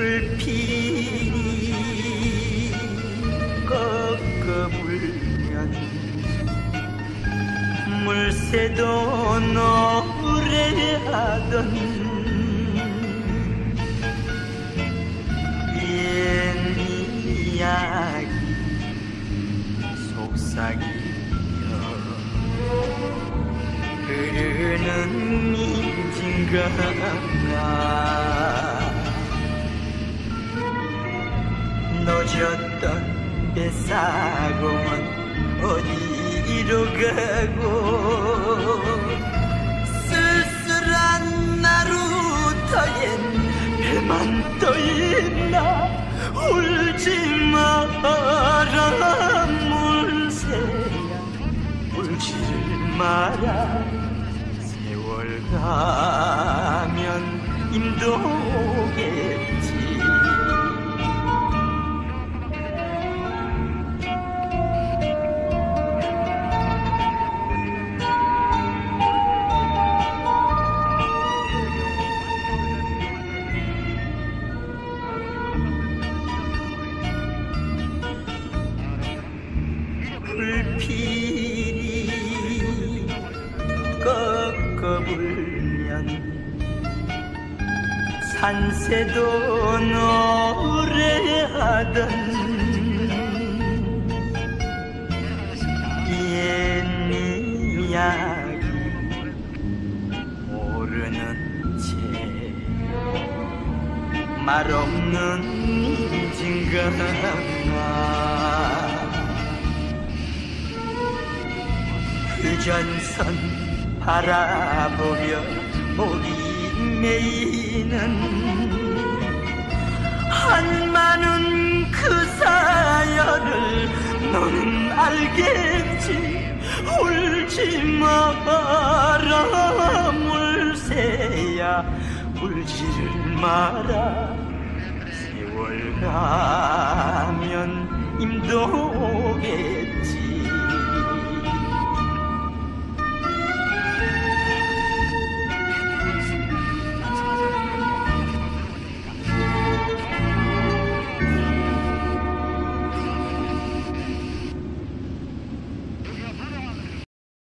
불필이 꺾어불면 물새도 노래하던 옛 이야기 속삭이며 흐르는 인진강 노졌던 뱃사공은 어디로 가고. 쓸쓸한 나루터엔 배만 떠있나. 울지 마라 물새야. 울지를 마라. 세월 가면 임도 불필이 꺾어 불면 산새도 노래하던 옛 이야기 모르는 채 말없는 인진강아 휴전선 바라보며 목이 메이는 한많은 그 사연을 너는 알겠지. 울지 마라 물새야. 울지를 마라. 세월 가면 임도